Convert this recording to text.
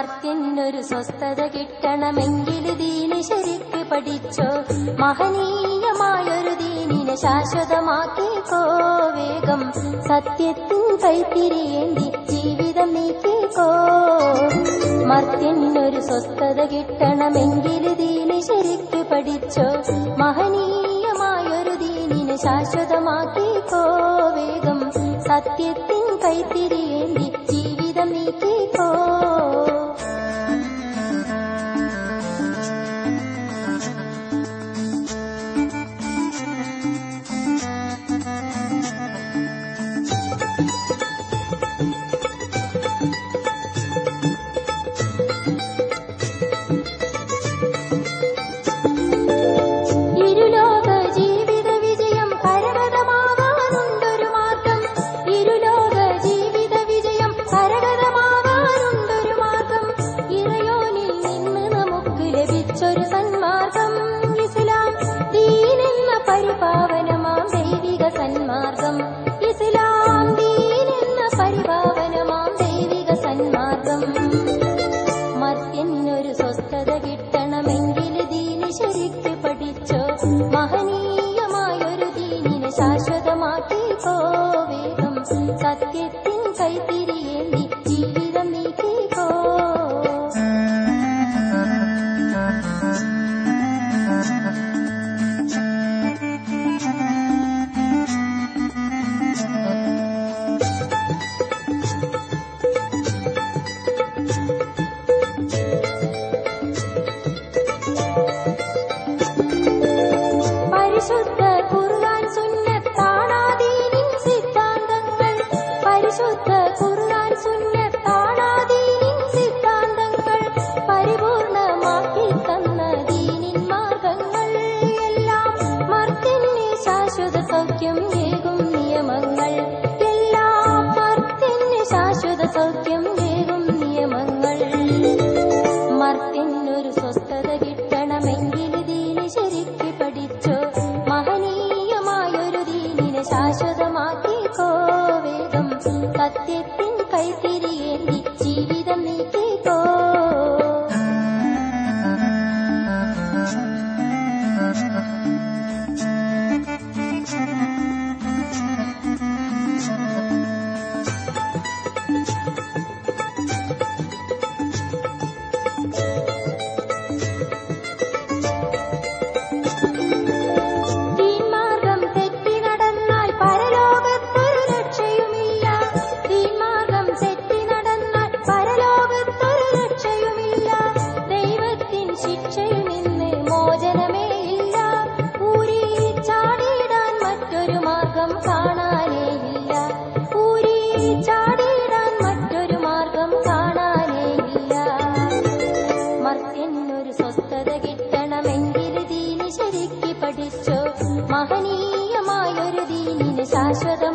മർത്യനൊരു സ്വസ്ഥത കിട്ടണമെങ്കിൽ ദീന് ശരിക്ക് പഠിച്ചോ. മഹനീയമായൊരു ദീനിനെ ശാശ്വതമാക്കിക്കോ വേഗം. സത്യത്തിൻ കൈത്തിരിയേണ്ടി ജീവിതം നീക്കിക്കോ. മർത്തിനൊരു സ്വസ്ഥത കിട്ടണമെങ്കിൽ ദീന് ശരിക്ക് പഠിച്ചോ. മഹനീയമായൊരു ദീനിനെ ശാശ്വതമാക്കിക്കോ വേഗം. സത്യത്തിൻ കൈത്തിരിയേണ്ടി ജീവിതം നീക്കിക്കോ പരിപാവനമാം ദൈവിക സന്മാർഗം. ഇസ്ലാം ദീനെന്ന പരിപാവനമാം ദൈവിക സന്മാർഗം. മർത്യനൊരു സ്വസ്ഥത കിട്ടണമെങ്കിൽ ദീന് ശരിക്ക് പഠിച്ചോ. മഹനീയമായൊരു ദീനിനെ ശാശ്വതമാക്കിക്കോ വേഗം. സത്യത്തിൻ കൈത്തിരിയേന്തി ಸುತ್ತ സത്യത്തിൻ കൈത്തിരിയേന്തി श्व